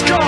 Let's go!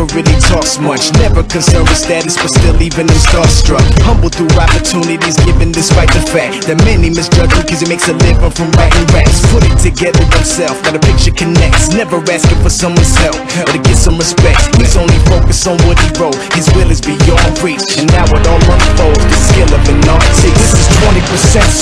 never really talks much. Never concerned with status, but still even him starstruck. Humble through opportunities given despite the fact That many misjudge him cause he makes a living from writing raps. Put it together himself, got a picture connects. Never asking for someone's help, or to get some respect. He's only focused on what he wrote, his will is beyond reach And now it all unfolds,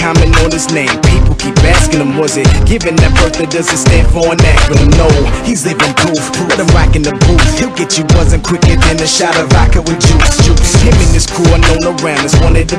comment on his name. People keep asking him, was it given that birth that doesn't stand for an acronym? No, he's living proof. Let him rock in the booth. He'll get you buzzing quicker than a shot of vodka with juice. Juice. Him and his crew are known around as one of the